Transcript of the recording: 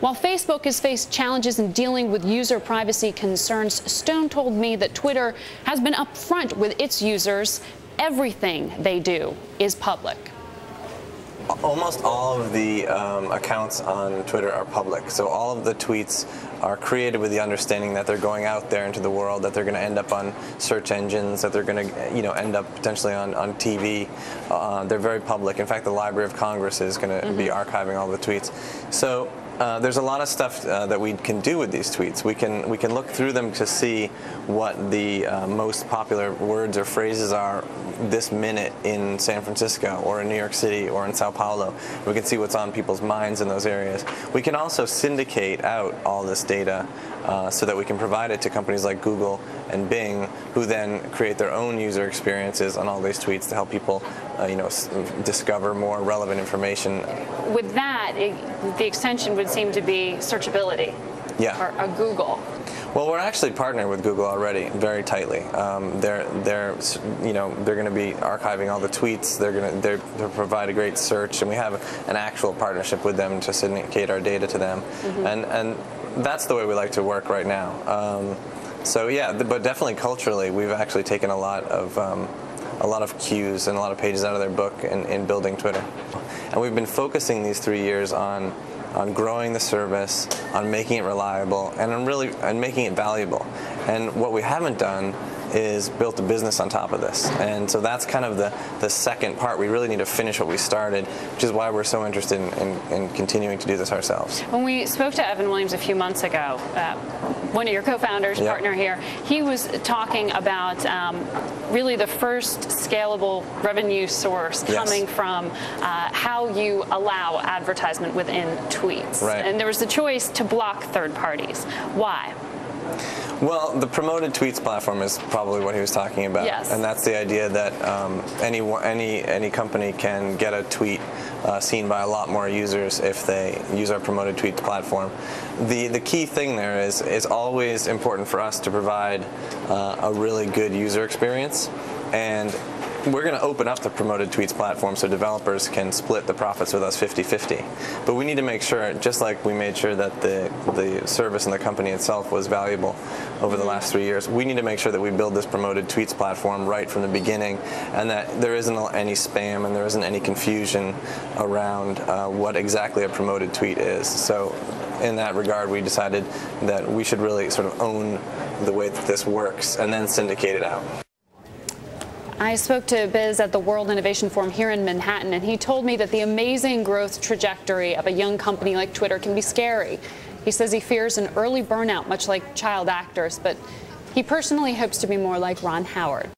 While Facebook has faced challenges in dealing with user privacy concerns, Stone told me that Twitter has been upfront with its users. Everything they do is public. Almost all of the um, accounts on Twitter are public, so all of the tweets are created with the understanding that they're going out there into the world, that they're going to end up on search engines, that they're going to, you know, end up potentially on, on TV. Uh, they're very public. In fact, the Library of Congress is going to mm -hmm. be mm-hmm. archiving all the tweets. So uh, there's a lot of stuff uh, that we can do with these tweets. We can we can look through them to see what the uh, most popular words or phrases are this minute in San Francisco or in New York City or in Sao Paulo. We can see what's on people's minds in those areas. We can also syndicate out all this data uh, so that we can provide it to companies like Google and Bing, who then create their own user experiences on all these tweets to help people, uh, you know, discover more relevant information. With that, it, the extension would seem to be searchability. Yeah. Or a Google. Well, we're actually partnered with Google already very tightly. Um, they're they're you know they're going to be archiving all the tweets. They're going to they're, they provide a great search, and we have an actual partnership with them to syndicate our data to them, mm -hmm. and and that's the way we like to work right now. Um, so yeah, but definitely culturally, we've actually taken a lot of. Um, a lot of cues and a lot of pages out of their book in, in building Twitter. And we've been focusing these three years on on growing the service, on making it reliable, and on really and making it valuable. And what we haven't done is built a business on top of this. And so that's kind of the, the second part. We really need to finish what we started, which is why we're so interested in, in, in continuing to do this ourselves. When we spoke to Evan Williams a few months ago, uh, one of your co-founders, yep. partner here, he was talking about um, really the first scalable revenue source coming yes. from uh, how you allow advertisement within tweets. Right. And there was the choice to block third parties. Why? Well, the promoted tweets platform is probably what he was talking about, yes. and that's the idea that um, any any any company can get a tweet uh, seen by a lot more users if they use our promoted tweets platform. The the key thing there is is always important for us to provide uh, a really good user experience, and we're going to open up the promoted tweets platform so developers can split the profits with us 50-50. But we need to make sure, just like we made sure that the, the service and the company itself was valuable over the last three years, we need to make sure that we build this promoted tweets platform right from the beginning and that there isn't any spam and there isn't any confusion around uh, what exactly a promoted tweet is. So in that regard, we decided that we should really sort of own the way that this works and then syndicate it out. I spoke to Biz at the World Innovation Forum here in Manhattan, and he told me that the amazing growth trajectory of a young company like Twitter can be scary. He says he fears an early burnout, much like child actors, but he personally hopes to be more like Ron Howard.